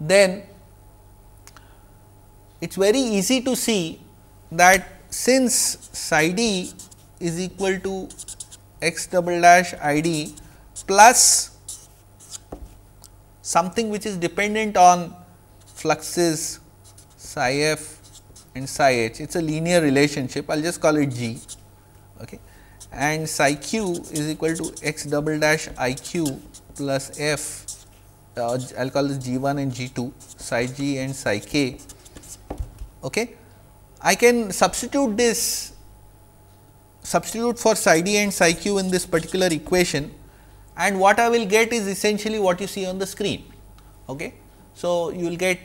then it is very easy to see that since psi d is equal to x double dash i d plus something which is dependent on fluxes psi f and psi h, it is a linear relationship, I will just call it G. Okay and psi q is equal to x double dash i q plus f uh, I will call this g 1 and g 2 psi g and psi k. Okay. I can substitute this substitute for psi d and psi q in this particular equation and what I will get is essentially what you see on the screen. Okay. So, you will get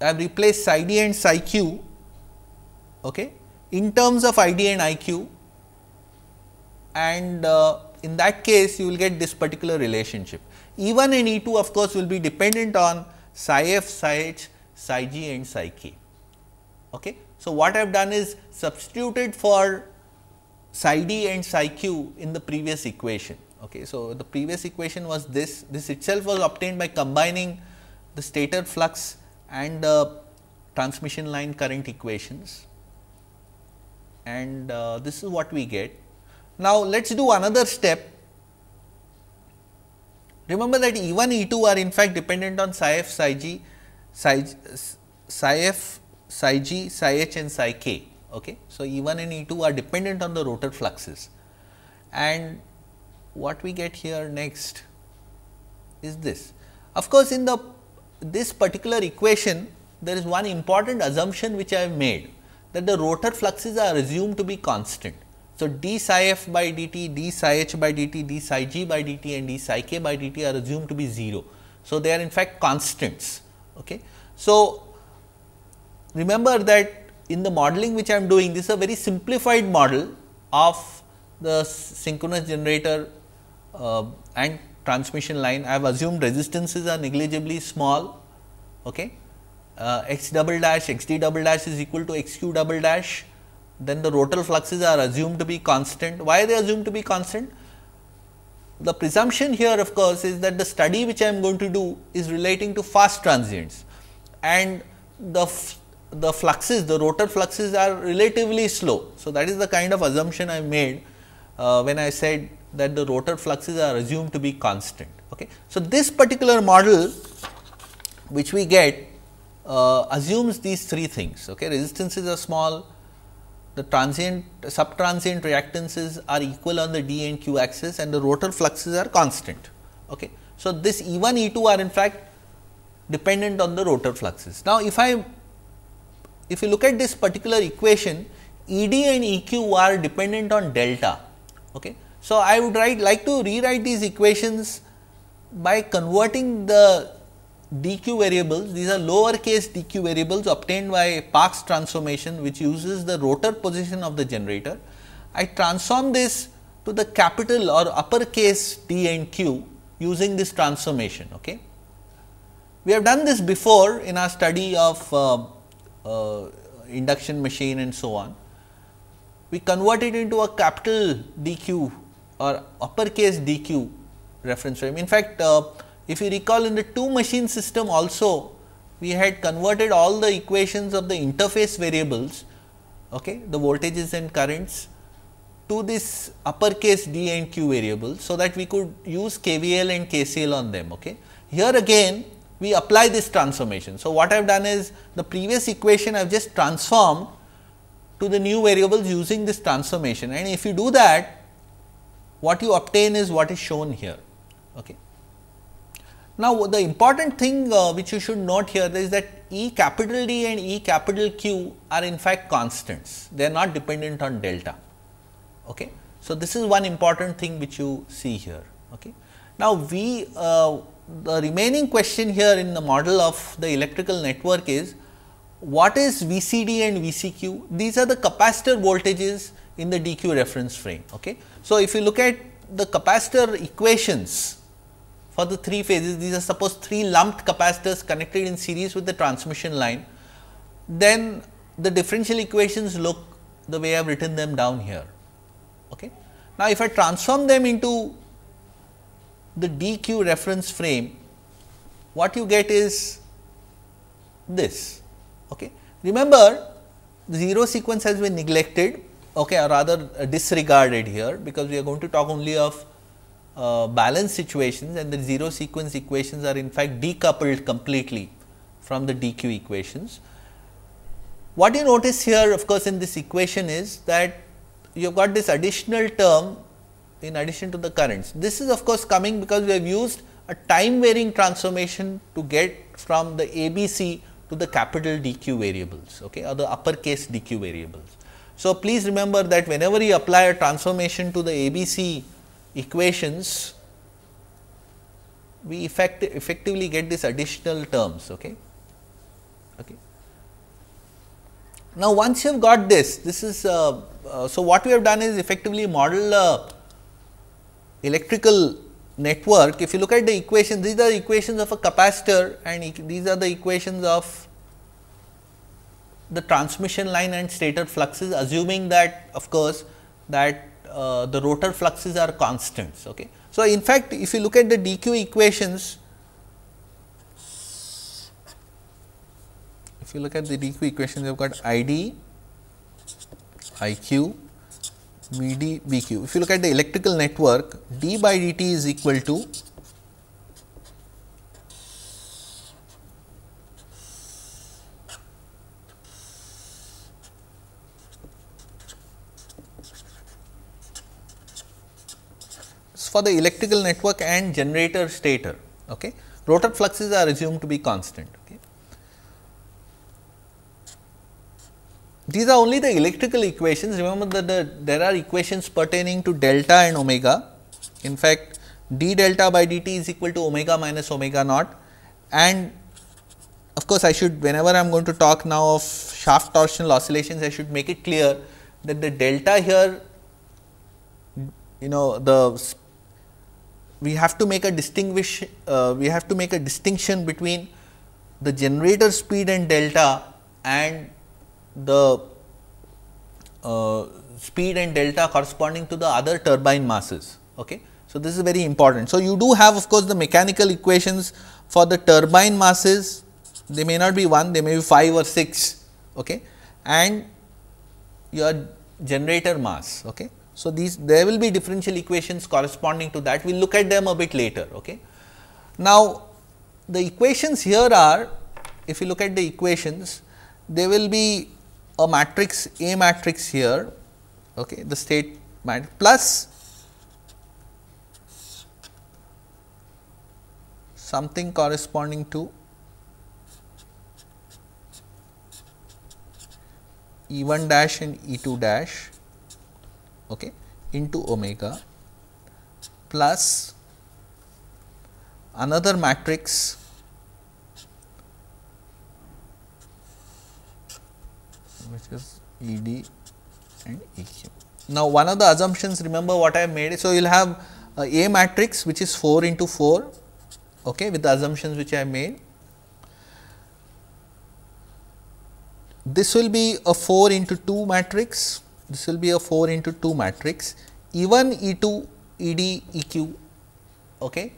I have replaced psi d and psi q okay, in terms of I d and I q and uh, in that case you will get this particular relationship. E 1 and E 2 of course, will be dependent on psi f, psi h, psi g and psi k. Okay. So, what I have done is substituted for psi d and psi q in the previous equation. Okay. So, the previous equation was this, this itself was obtained by combining the stator flux and the transmission line current equations and uh, this is what we get. Now, let us do another step. Remember that E 1 E 2 are in fact dependent on psi f psi g psi, psi f psi g psi h and psi k. Okay. So, E 1 and E 2 are dependent on the rotor fluxes and what we get here next is this. Of course, in the this particular equation there is one important assumption which I have made that the rotor fluxes are assumed to be constant. So, d psi f by dt, d psi h by dt, d psi g by dt and d psi k by dt are assumed to be 0. So, they are in fact constants. Okay. So, remember that in the modeling which I am doing this is a very simplified model of the synchronous generator uh, and transmission line. I have assumed resistances are negligibly small. Okay uh, x double dash x d double dash is equal to x q double dash, then the rotor fluxes are assumed to be constant. Why are they assumed to be constant? The presumption here of course, is that the study which I am going to do is relating to fast transients and the the fluxes, the rotor fluxes are relatively slow. So, that is the kind of assumption I made uh, when I said that the rotor fluxes are assumed to be constant. Okay. So, this particular model which we get uh, assumes these three things. Okay. Resistances are small, the transient subtransient reactances are equal on the d and q axis and the rotor fluxes are constant. Okay. So, this E 1 E 2 are in fact dependent on the rotor fluxes. Now, if I if you look at this particular equation E d and E q are dependent on delta. Okay. So, I would write like to rewrite these equations by converting the dq variables, these are lower case dq variables obtained by Park's transformation which uses the rotor position of the generator. I transform this to the capital or uppercase D and Q using this transformation. Okay. We have done this before in our study of uh, uh, induction machine and so on. We convert it into a capital dq or uppercase dq reference frame. In fact, uh, if you recall in the two machine system also we had converted all the equations of the interface variables, okay, the voltages and currents to this uppercase D and Q variables, so that we could use KVL and KCL on them. Okay. Here again we apply this transformation. So, what I have done is the previous equation I have just transformed to the new variables using this transformation and if you do that what you obtain is what is shown here. Okay. Now, the important thing uh, which you should note here is that E capital D and E capital Q are in fact constants, they are not dependent on delta. Okay. So, this is one important thing which you see here. Okay. Now, we uh, the remaining question here in the model of the electrical network is what is VCD and VCQ? These are the capacitor voltages in the DQ reference frame. Okay. So, if you look at the capacitor equations for the three phases, these are suppose three lumped capacitors connected in series with the transmission line, then the differential equations look the way I have written them down here. Okay. Now, if I transform them into the DQ reference frame, what you get is this. Okay. Remember, the zero sequence has been neglected okay, or rather disregarded here, because we are going to talk only of uh, balance situations and the zero sequence equations are in fact decoupled completely from the DQ equations. What you notice here of course, in this equation is that you have got this additional term in addition to the currents. This is of course, coming because we have used a time varying transformation to get from the ABC to the capital DQ variables okay, or the uppercase DQ variables. So, please remember that whenever you apply a transformation to the ABC equations, we effect effectively get this additional terms. Okay. Okay. Now, once you have got this, this is uh, uh, so what we have done is effectively model electrical network. If you look at the equations, these are the equations of a capacitor and these are the equations of the transmission line and stator fluxes assuming that of course, that uh, the rotor fluxes are constants. Okay. So, in fact, if you look at the dq equations, if you look at the dq equations, you have got id, iq, vd, vq. If you look at the electrical network, d by dt is equal to for the electrical network and generator stator. Okay. Rotor fluxes are assumed to be constant. Okay. These are only the electrical equations. Remember that the, there are equations pertaining to delta and omega. In fact, d delta by dt is equal to omega minus omega naught and of course, I should whenever I am going to talk now of shaft torsional oscillations, I should make it clear that the delta here you know the we have to make a distinguish uh, we have to make a distinction between the generator speed and delta and the uh, speed and delta corresponding to the other turbine masses. Okay. So, this is very important. So, you do have of course, the mechanical equations for the turbine masses they may not be 1 they may be 5 or 6 okay, and your generator mass. Okay. So, these there will be differential equations corresponding to that we will look at them a bit later. Okay. Now, the equations here are if you look at the equations there will be a matrix A matrix here okay, the state matrix plus something corresponding to E 1 dash and E 2 dash okay, into omega plus another matrix which is E d and E q. Now, one of the assumptions remember what I have made. So, you will have uh, a matrix which is 4 into 4 okay, with the assumptions which I have made. This will be a 4 into 2 matrix this will be a 4 into 2 matrix E1, E2, ED, EQ. Okay.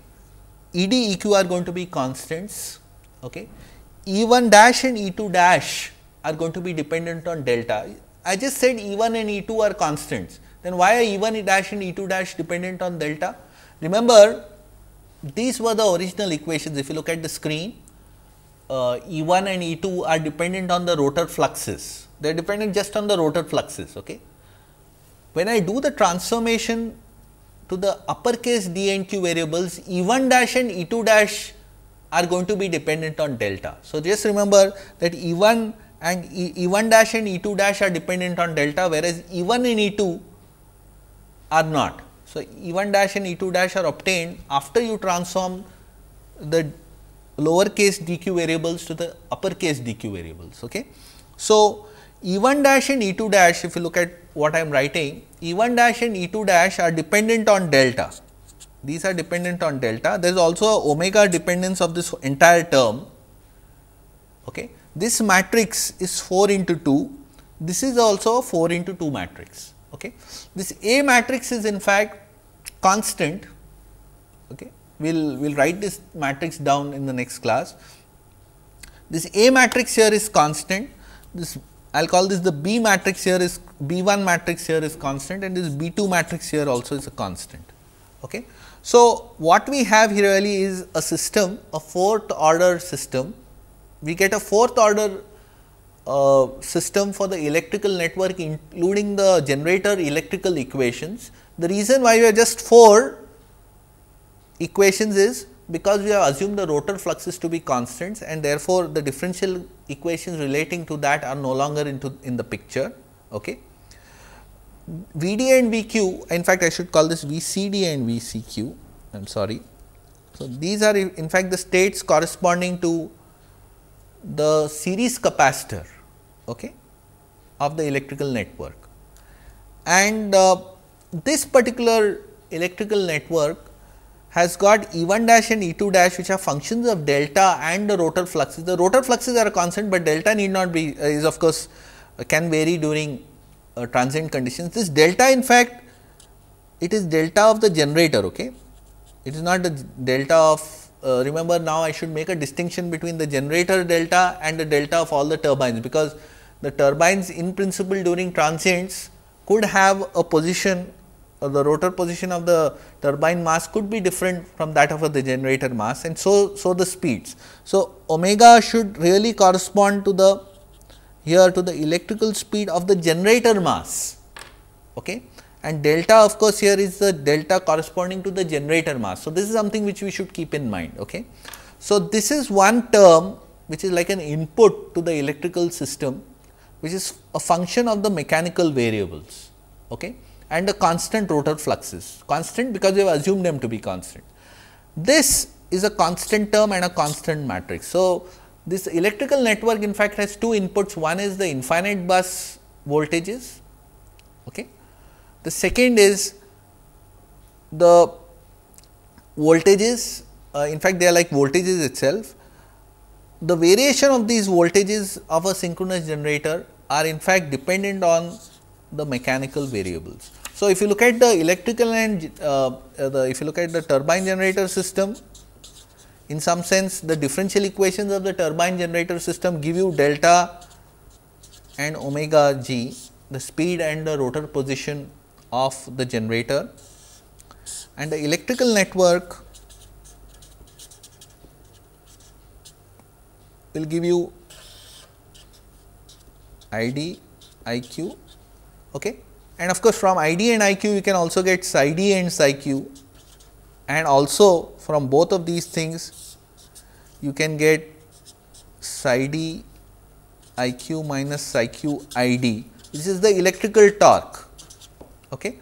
ED, EQ are going to be constants. Okay. E1 dash and E2 dash are going to be dependent on delta. I just said E1 and E2 are constants. Then why are E1 dash and E2 dash dependent on delta? Remember, these were the original equations. If you look at the screen, uh, E1 and E2 are dependent on the rotor fluxes they are dependent just on the rotor fluxes. Okay. When I do the transformation to the uppercase d and q variables, E 1 dash and E 2 dash are going to be dependent on delta. So, just remember that E 1 and E, 1 dash and E 2 dash are dependent on delta, whereas E 1 and E 2 are not. So, E 1 dash and E 2 dash are obtained after you transform the lowercase dq variables to the uppercase dq variables. Okay. So, E 1 dash and E 2 dash if you look at what I am writing E 1 dash and E 2 dash are dependent on delta. These are dependent on delta. There is also a omega dependence of this entire term. Okay. This matrix is 4 into 2. This is also a 4 into 2 matrix. Okay. This A matrix is in fact constant. Okay. We will we'll write this matrix down in the next class. This A matrix here is constant. This I will call this the B matrix here is B 1 matrix here is constant and this B 2 matrix here also is a constant. Okay. So, what we have here really is a system a fourth order system. We get a fourth order uh, system for the electrical network including the generator electrical equations. The reason why we are just 4 equations is because we have assumed the rotor fluxes to be constants and therefore, the differential equations relating to that are no longer into in the picture. Okay. VD and VQ in fact, I should call this VCD and VCQ I am sorry. So, these are in fact the states corresponding to the series capacitor okay, of the electrical network. And uh, this particular electrical network has got E1 dash and E2 dash which are functions of delta and the rotor fluxes. The rotor fluxes are a constant, but delta need not be uh, is of course uh, can vary during uh, transient conditions. This delta in fact it is delta of the generator. Okay, It is not the delta of uh, remember now I should make a distinction between the generator delta and the delta of all the turbines because the turbines in principle during transients could have a position or the rotor position of the turbine mass could be different from that of the generator mass and so, so the speeds. So, omega should really correspond to the here to the electrical speed of the generator mass okay and delta of course here is the delta corresponding to the generator mass. So, this is something which we should keep in mind. Okay. So, this is one term which is like an input to the electrical system which is a function of the mechanical variables okay, and the constant rotor fluxes constant because we have assumed them to be constant. This is a constant term and a constant matrix. So, this electrical network in fact has two inputs one is the infinite bus voltages okay, the second is the voltages, uh, in fact, they are like voltages itself. The variation of these voltages of a synchronous generator are in fact dependent on the mechanical variables. So, if you look at the electrical and uh, the if you look at the turbine generator system, in some sense the differential equations of the turbine generator system give you delta and omega g, the speed and the rotor position of the generator and the electrical network will give you ID, IQ okay. And of course, from ID and IQ you can also get psi D and psi Q and also from both of these things you can get psi D IQ minus psi Q ID this is the electrical torque Okay.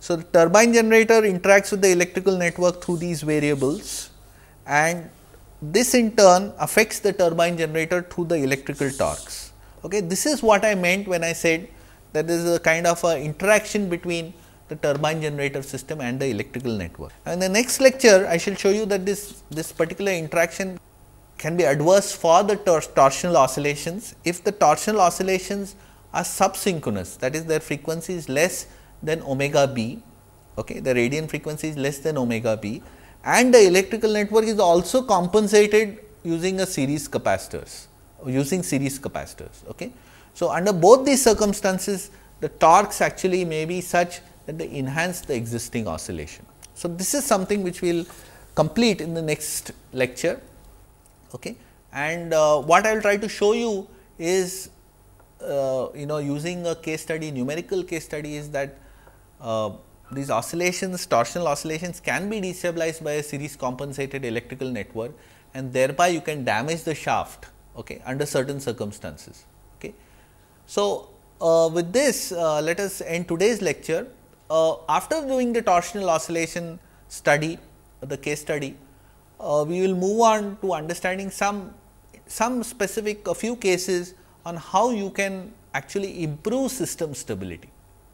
So, the turbine generator interacts with the electrical network through these variables and this in turn affects the turbine generator through the electrical torques. Okay. This is what I meant when I said that is a kind of a interaction between the turbine generator system and the electrical network. In the next lecture, I shall show you that this, this particular interaction can be adverse for the tor torsional oscillations if the torsional oscillations are subsynchronous that is their frequency is less than omega b, okay, the radian frequency is less than omega b and the electrical network is also compensated using a series capacitors using series capacitors. Okay. So, under both these circumstances the torques actually may be such that they enhance the existing oscillation. So, this is something which we will complete in the next lecture. Okay. And uh, what I will try to show you is uh, you know using a case study numerical case study is that uh, these oscillations, torsional oscillations can be destabilized by a series compensated electrical network and thereby you can damage the shaft okay, under certain circumstances. So, uh, with this uh, let us end today's lecture. Uh, after doing the torsional oscillation study, the case study, uh, we will move on to understanding some, some specific a few cases on how you can actually improve system stability.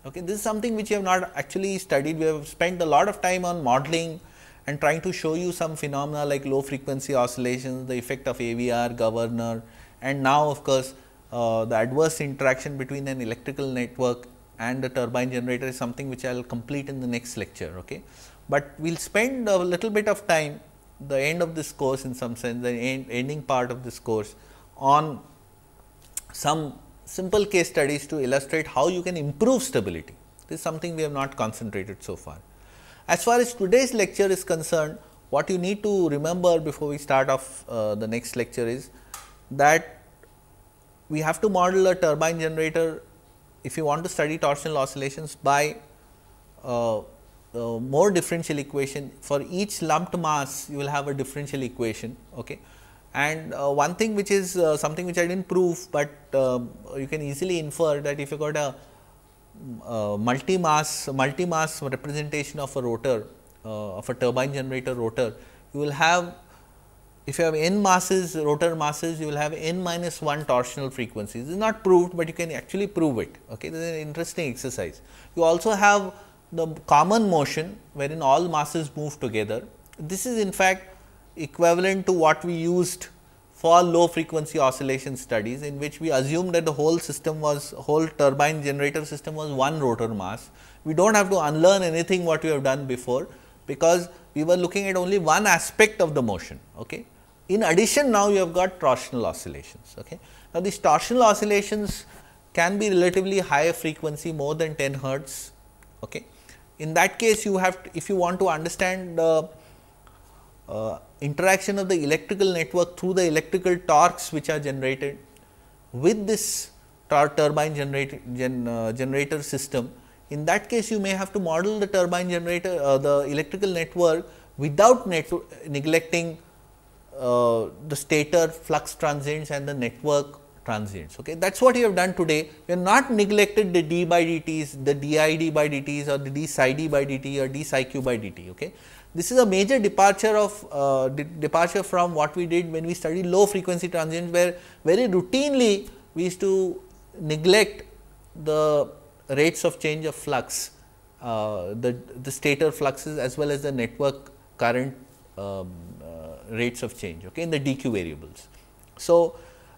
Okay. This is something which you have not actually studied. We have spent a lot of time on modeling and trying to show you some phenomena like low frequency oscillations, the effect of AVR, governor and now of course, uh, the adverse interaction between an electrical network and the turbine generator is something which I will complete in the next lecture. Okay. But we will spend a little bit of time the end of this course in some sense the end, ending part of this course on some simple case studies to illustrate how you can improve stability. This is something we have not concentrated so far. As far as today's lecture is concerned, what you need to remember before we start off uh, the next lecture is that we have to model a turbine generator if you want to study torsional oscillations by uh, uh, more differential equation. For each lumped mass you will have a differential equation okay? And uh, one thing which is uh, something which I did not prove, but uh, you can easily infer that if you got a uh, multi mass multi mass representation of a rotor uh, of a turbine generator rotor, you will have if you have n masses rotor masses you will have n minus 1 torsional frequencies. This is not proved, but you can actually prove it. Okay. This is an interesting exercise. You also have the common motion wherein all masses move together this is in fact equivalent to what we used for low frequency oscillation studies in which we assumed that the whole system was whole turbine generator system was one rotor mass. We do not have to unlearn anything what we have done before, because we were looking at only one aspect of the motion. Okay. In addition now you have got torsional oscillations. Okay. Now, these torsional oscillations can be relatively high frequency more than 10 hertz. Okay. In that case you have to, if you want to understand the uh, interaction of the electrical network through the electrical torques which are generated with this turbine generator, gen, uh, generator system. In that case you may have to model the turbine generator uh, the electrical network without neglecting uh, the stator flux transients and the network transients. Okay. That is what you have done today. We have not neglected the d by dt's, the did by dt's or the d psi d by dt or d psi q by dt. Okay. This is a major departure of uh, de departure from what we did when we studied low frequency transients, where very routinely we used to neglect the rates of change of flux, uh, the, the stator fluxes as well as the network current um, rates of change okay, in the dq variables. So,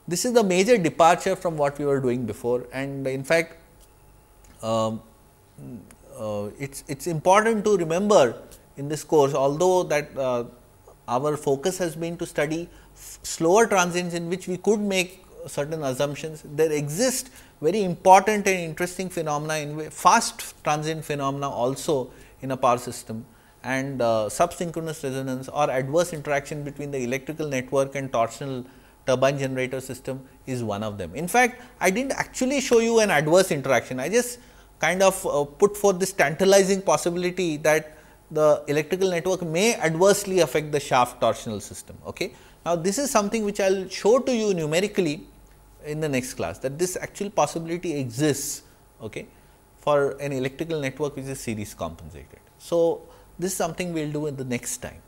this is the major departure from what we were doing before and in fact, um, uh, it's it's important to remember in this course although that uh, our focus has been to study slower transients in which we could make certain assumptions there exist very important and interesting phenomena in fast transient phenomena also in a power system and uh, subsynchronous resonance or adverse interaction between the electrical network and torsional turbine generator system is one of them. In fact, I did not actually show you an adverse interaction, I just kind of uh, put forth this tantalizing possibility that the electrical network may adversely affect the shaft torsional system. Okay. Now, this is something which I will show to you numerically in the next class that this actual possibility exists okay, for an electrical network which is series compensated. So, this is something we will do in the next time.